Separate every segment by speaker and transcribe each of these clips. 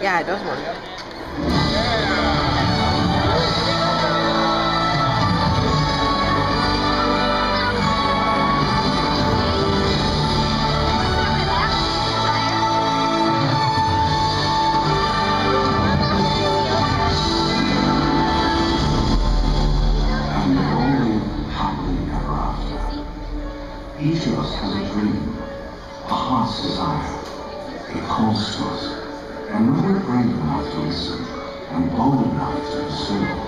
Speaker 1: Yeah, it does work.
Speaker 2: Each of us has a dream, a heart's desire. Calls to us, we're brave enough to listen and bold enough to pursue,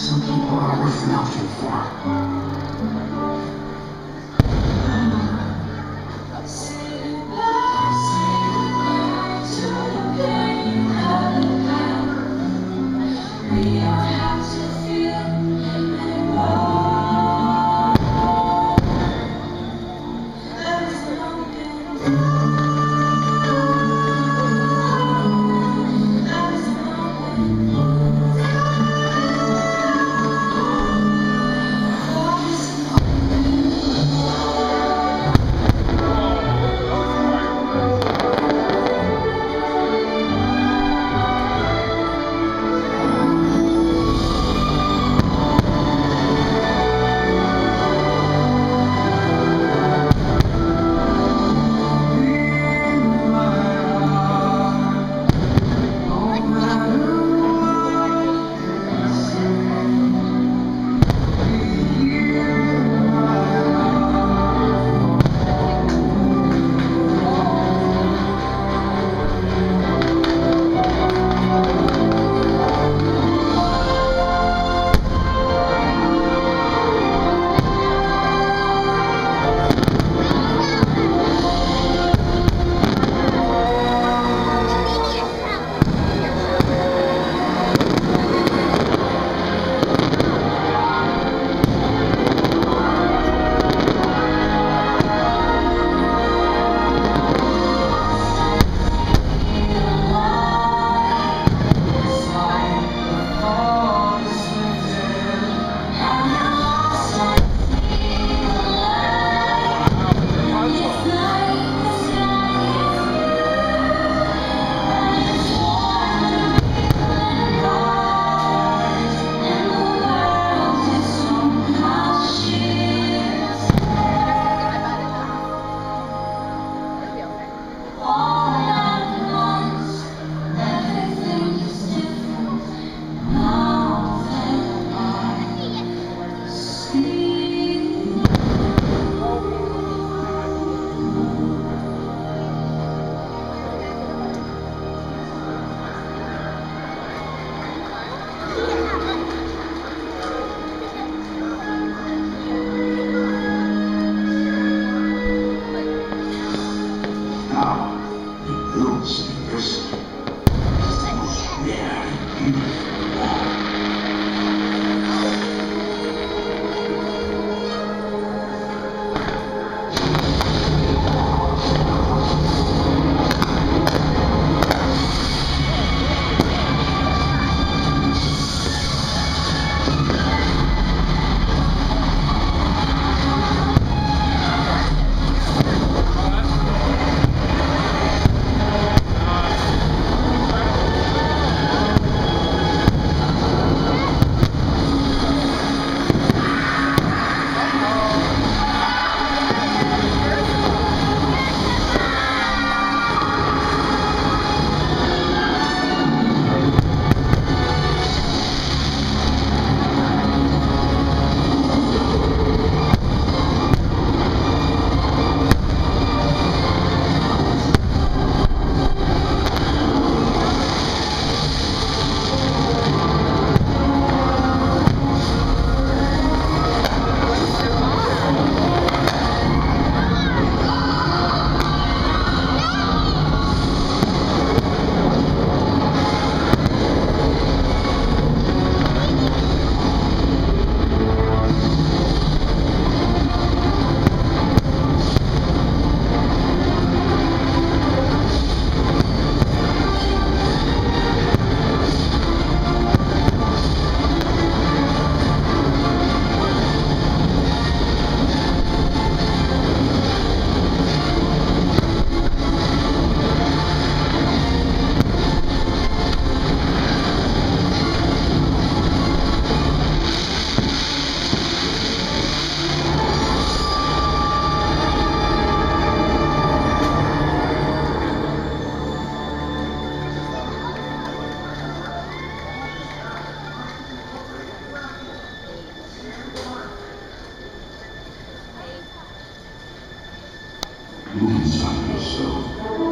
Speaker 2: Some people are worth melting for. Look inside yourself.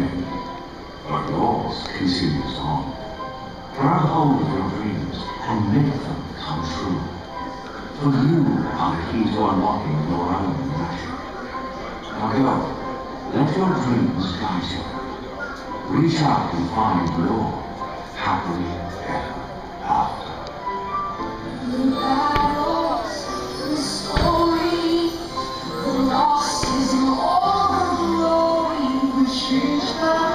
Speaker 2: End. But yours continues on. Grab hold of your dreams and make them come true. For you are the key to unlocking your own magic. Now go. Let your dreams guide you. Reach out and find your happily ever after.
Speaker 1: 许下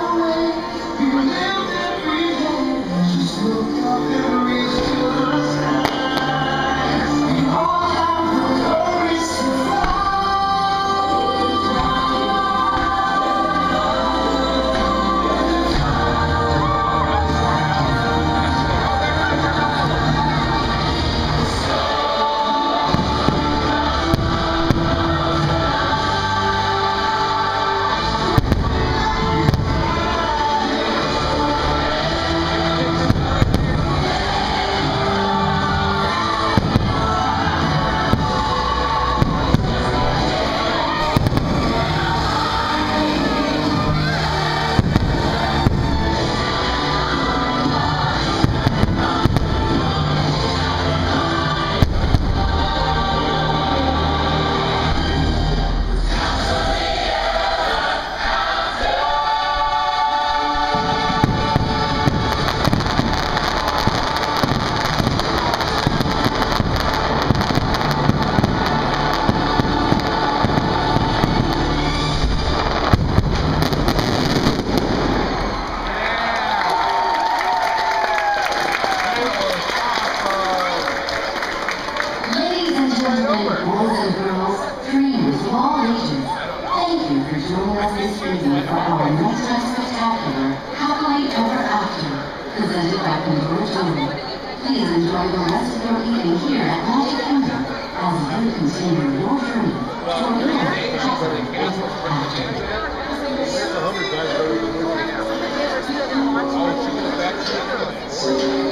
Speaker 1: Please enjoy the rest of your evening here at Magic Kingdom as you continue your journey toward your happily ever after.
Speaker 3: There's a hundred guys over the movie.